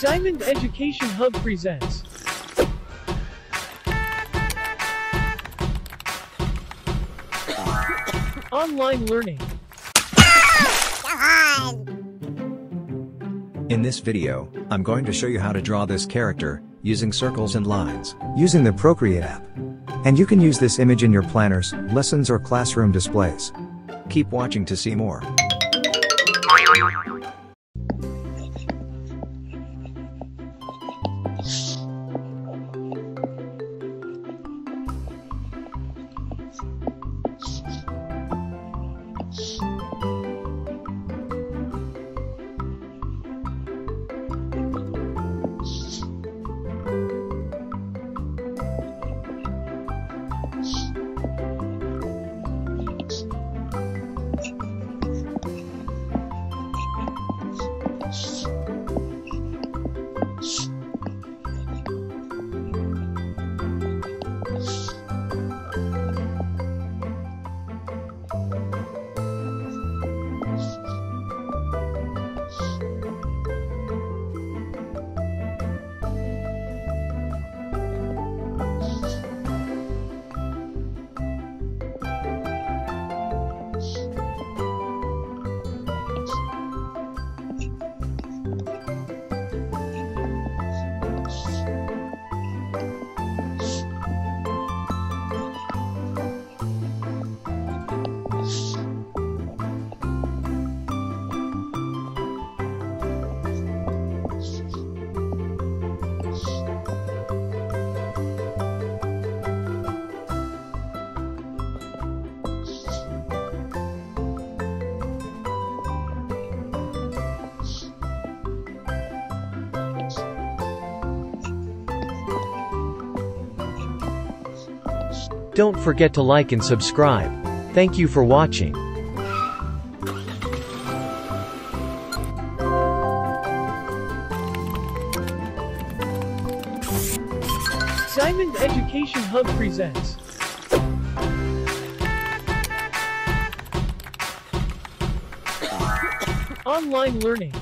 Diamond Education Hub presents. Online learning. In this video, I'm going to show you how to draw this character, using circles and lines, using the Procreate app. And you can use this image in your planners, lessons or classroom displays. Keep watching to see more. Don't forget to like and subscribe. Thank you for watching. Diamond Education Hub presents. Online learning.